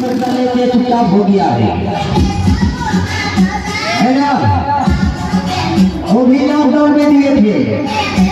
पैसा के चुपचाप हो गया है है ना? वो भी लॉकडाउन में दिए थे।